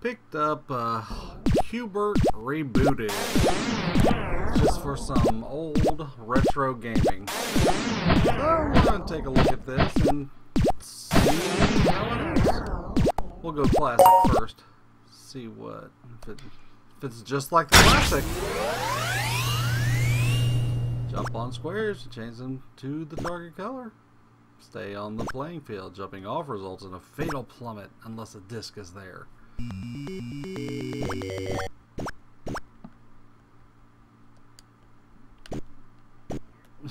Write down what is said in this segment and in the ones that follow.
picked up uh, Q*bert Rebooted just for some old retro gaming. So we're going to take a look at this and see how it is. We'll go classic first. See what if, it, if it's just like the classic. Jump on squares to change them to the target color. Stay on the playing field. Jumping off results in a fatal plummet unless a disc is there. Oh,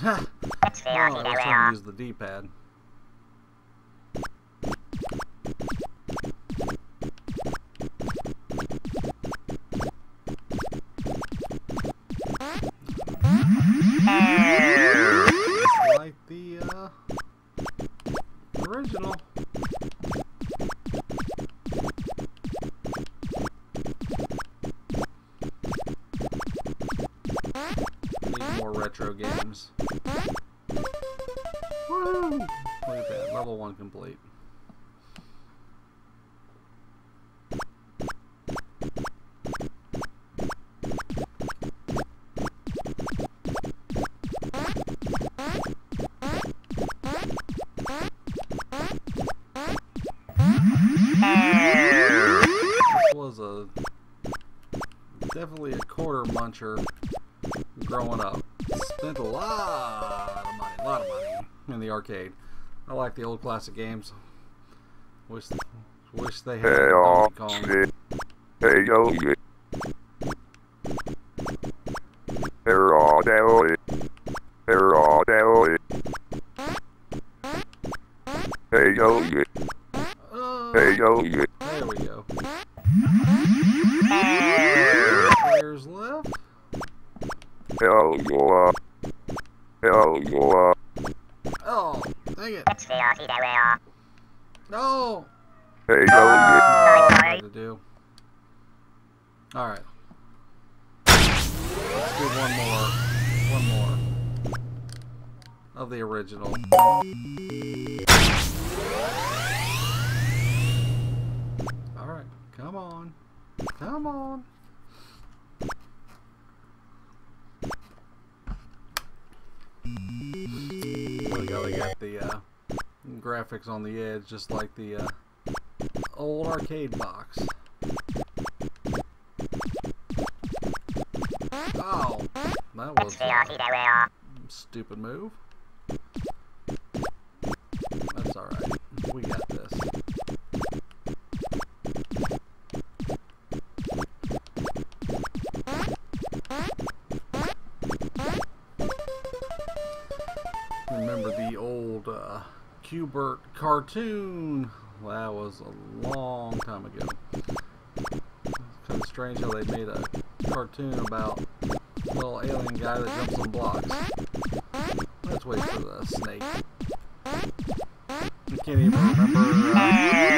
I was trying to use the D-pad. like quarter muncher growing up. Spent a lot of money, a lot of money in the arcade. I like the old classic games. Wish wish they had Hey, Donkey oh, Kong. Hey, yo, yeah. They're all down. They're all down. Hey, yo, yeah. Oh, Hey, yo, yeah. there we go. Players left. Oh, dang it. No. Hey, yeah. Hard to do. All right. Let's do one more. One more of the original. All right, come on, come on. We got the uh, graphics on the edge, just like the uh, old arcade box. Oh, that was a stupid move. That's alright. We got this. Uh, Q*bert cartoon? That was a long time ago. Kind of strange how they made a cartoon about a little alien guy that jumps on blocks. Let's wait for the snake. I can't even remember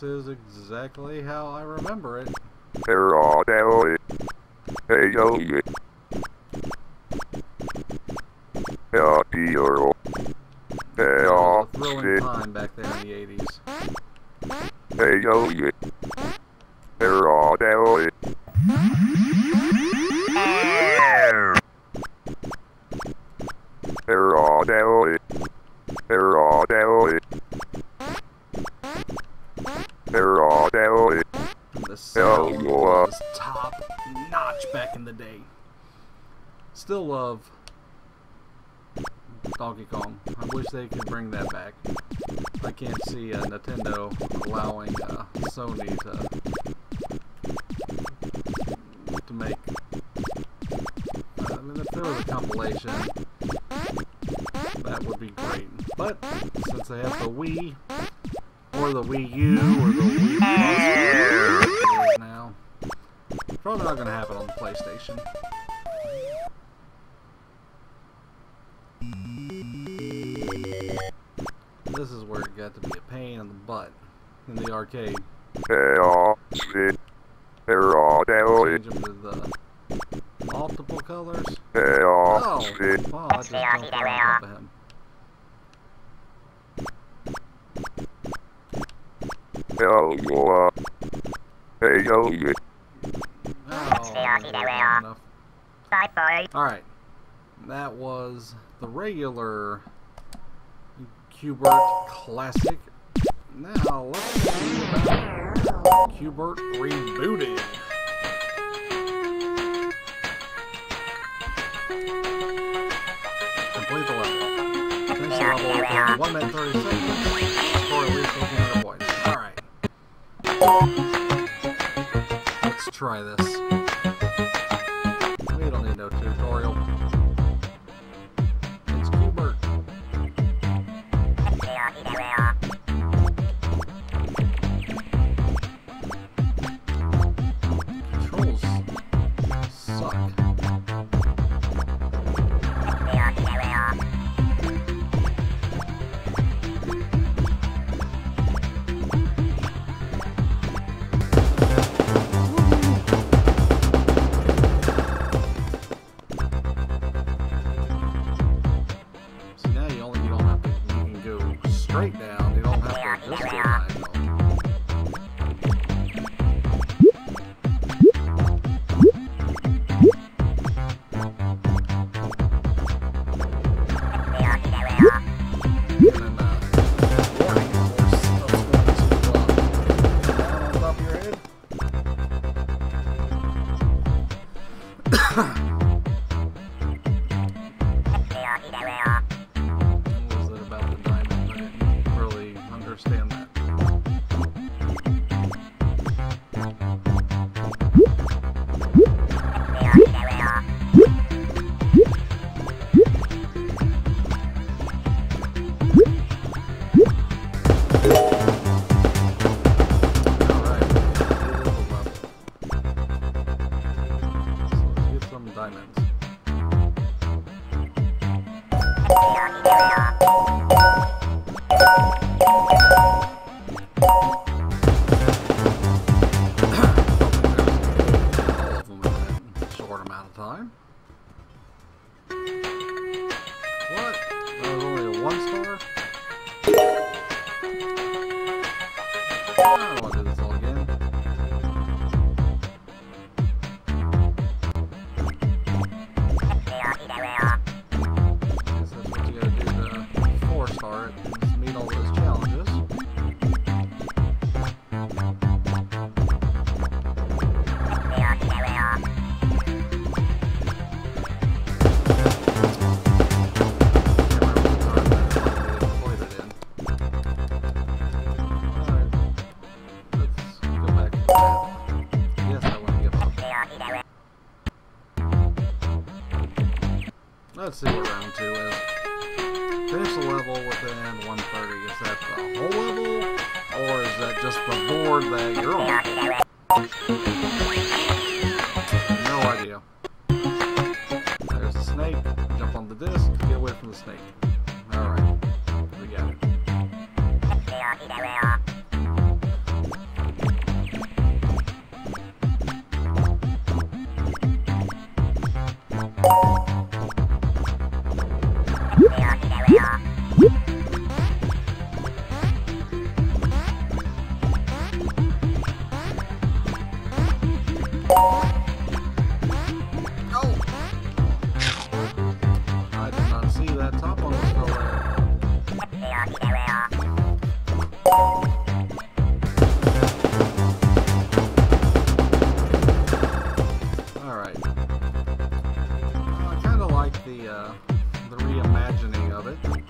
this is exactly how I remember it. They're all down it. Hey, yo, yeah. Yeah, Peter. Hey, It was a thrilling shit. time back there in the 80s. Back in the day. Still love Donkey Kong. I wish they could bring that back. I can't see uh, Nintendo allowing uh, Sony to to make. I mean, if there was a compilation, that would be great. But since they have the Wii or the Wii U or the Wii Plus, whatever it is now, probably not going to happen on the PlayStation. This is where it got to be a pain in the butt in the arcade. Change them to the multiple colors. Oh, wow, I just jumped on him. Hey, oh, yo, Bye bye. Alright. That was the regular Qbert Classic. Now, let's see about Qbert Rebooted. Complete the level. The level within 1 minute 30 seconds. Score at least 1,500 points. Alright. Let's try this. Straight down. You don't have to just go Let's see what round two is. Finish the level within 130. Is that the whole level? Or is that just the board that you're on? The, tower. All right. Uh, I kind of like the uh, the reimagining of. It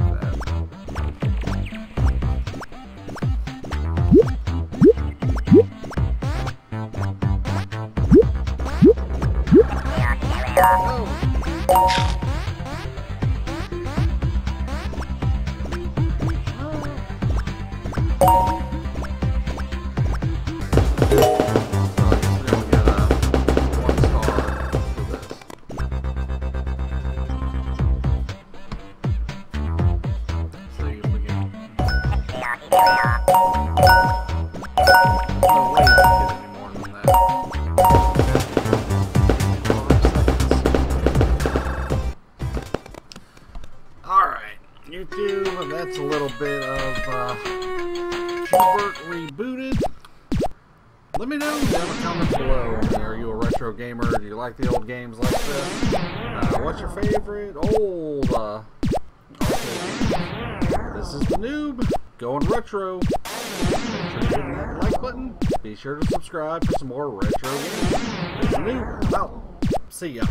Oh. That's a little bit of uh, rebooted. Let me know in the comments below. Are you a retro gamer? Do you like the old games like this? Uh, what's your favorite old uh. This is the noob going retro. Make sure that like button. Be sure to subscribe for some more retro games. This is the noob. Out. See ya.